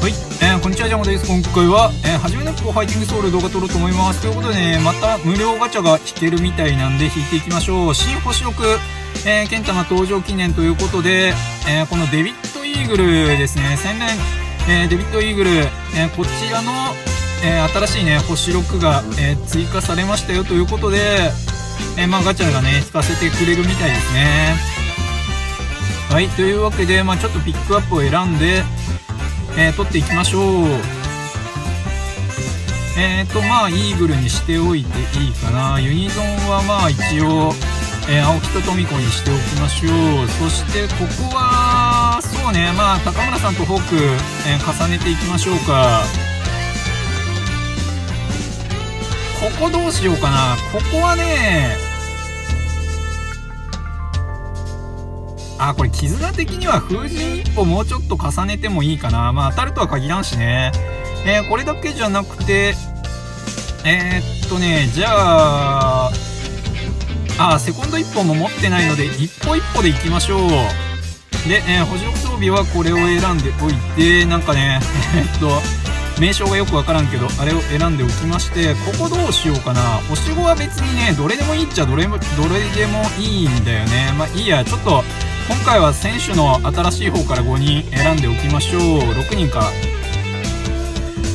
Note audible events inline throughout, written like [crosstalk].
はい、えー、こんにちは、ジャマです。今回は、えー、初めのファイティングソウル動画撮ろうと思います。ということでね、また無料ガチャが引けるみたいなんで引いていきましょう。新星6、えー、ケンタマ登場記念ということで、えー、このデビッドイーグルですね、洗面、えー、デビッドイーグル、え、こちらの、え、新しいね、星6が、え、追加されましたよということで、え、まあガチャがね、引かせてくれるみたいですね。はい、というわけで、まあちょっとピックアップを選んで、えー、取っていきましょう。えーとまあイーグルにしておいていいかな。ユニゾンはまあ一応、えー、青木と富子にしておきましょう。そしてここはそうね。まあ高村さんとフォーク、えー、重ねていきましょうか。ここどうしようかな。ここはねあ、これ絆的には風神一歩もうちょっと重ねてもいいかな。まあ当たるとは限らんしね。えー、これだけじゃなくて、えー、っとね、じゃあ、あ、セコンド一本も持ってないので、一歩一歩でいきましょう。で、えー、補助装備はこれを選んでおいて、なんかね、[laughs] えっと、名称がよくわからんけど、あれを選んでおきまして、ここどうしようかな。星5は別にね、どれでもいいっちゃどれ、どれでもいいんだよね。まあいいや、ちょっと、今回は選手の新しい方から5人選んでおきましょう。6人か。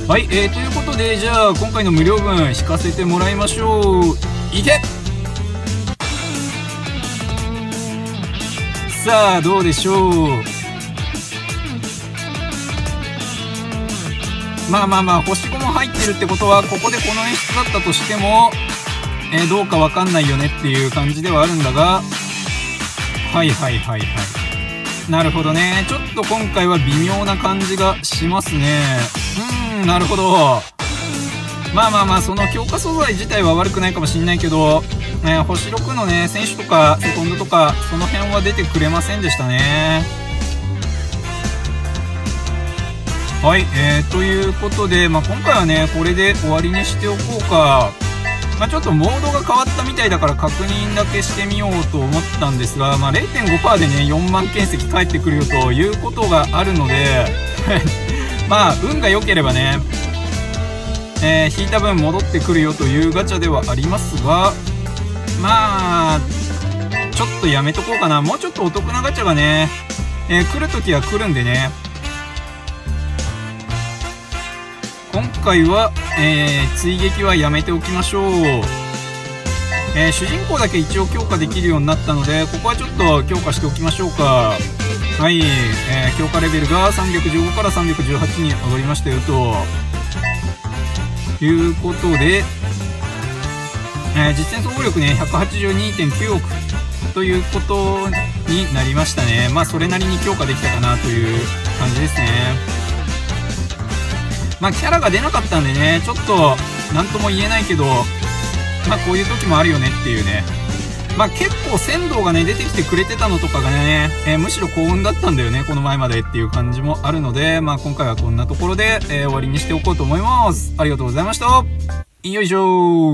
はい、えー、ということでじゃあ今回の無料分引かせてもらいましょう。いけ。さあどうでしょう。まあまあまあ星5も入ってるってことはここでこの演出だったとしても、えー、どうかわかんないよねっていう感じではあるんだがはいはいはいはい。なるほどね。ちょっと今回は微妙な感じがしますね。うーんなるほど。まあまあまあその強化素材自体は悪くないかもしんないけど、えー、星6のね選手とかセコンドとかその辺は出てくれませんでしたね。はい、えー、ということで、まあ、今回はねこれで終わりにしておこうか。まあ、ちょっとモードが変わったみたいだから確認だけしてみようと思ったんですが、まあ、0.5%でね4万件石返ってくるよということがあるので [laughs] まあ運が良ければね、えー、引いた分戻ってくるよというガチャではありますがまあちょっとやめとこうかな。もうちょっとお得なガチャがね、えー、来るときは来るんでね今回は、えー、追撃はやめておきましょう、えー、主人公だけ一応強化できるようになったのでここはちょっと強化しておきましょうか。はい、えー、強化レベルが315から318に上がりましたよと。いうことで、えー、実戦総合力ね182.9億ということになりましたね。まあそれなりに強化できたかなという感じですね。まあ、キャラが出なかったんでね、ちょっと、なんとも言えないけど、まあ、こういう時もあるよねっていうね。まあ、結構仙道がね、出てきてくれてたのとかがね、えー、むしろ幸運だったんだよね、この前までっていう感じもあるので、まあ、今回はこんなところで、えー、終わりにしておこうと思います。ありがとうございました。よいしょー。